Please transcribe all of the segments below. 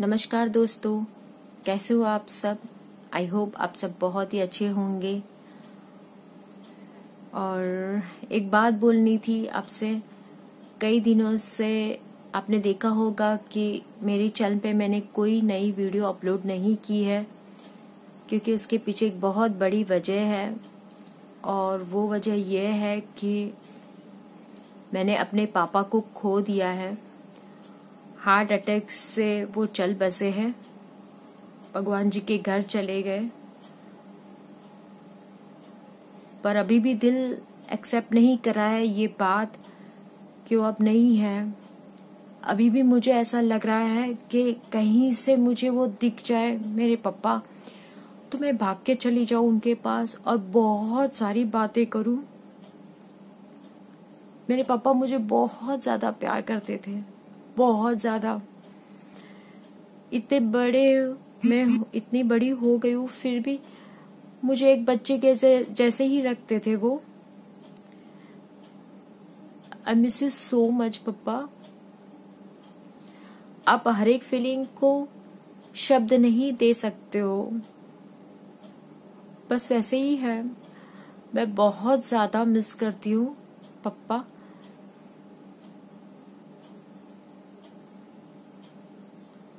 नमस्कार दोस्तों, कैसे हो आप सब? आई होप आप सब बहुत ही अच्छे होंगे। और एक बात बोलनी थी आपसे, कई दिनों से आपने देखा होगा कि मेरे चैनल पे मैंने कोई नई वीडियो अपलोड नहीं की है, क्योंकि उसके पीछे एक बहुत बड़ी वजह है। और वो वजह यह है कि मैंने अपने पापा को खो दिया है। हार्ट अटैक से वो चल बसे हैं। भगवान जी के घर चले गए। पर अभी भी दिल एक्सेप्ट नहीं कर रहा है ये बात कि वो अब नहीं है। अभी भी मुझे ऐसा लग रहा है कि कहीं से मुझे वो दिख जाए मेरे पापा तो मैं भाग के चली जाऊँ उनके पास और बहुत सारी बातें करूँ। मेरे पापा मुझे बहुत ज़्यादा प्यार करते थे। बहुत ज़्यादा। इतने बड़े मैं इतनी बड़ी हो गई हूँ, फिर भी मुझे एक बच्चे के जैसे ही रखते थे वो। I miss you so much पप्पा आप हर एक फीलिंग को शब्द नहीं दे सकते हो। बस वैसे ही है। मैं बहुत ज़्यादा मिस करती हूँ पप्पा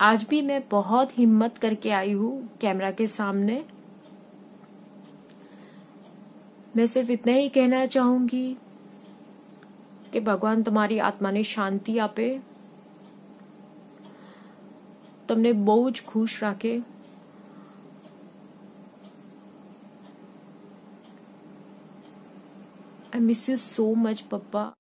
आज भी मैं बहुत हिम्मत करके आई हूँ कैमरा के सामने। मैं सिर्फ़ इतना ही कहना चाहूँगी कि भगवान तुम्हारी आत्मा ने शांति आपे। तुमने बहुत खुश रखे। I miss you so much papa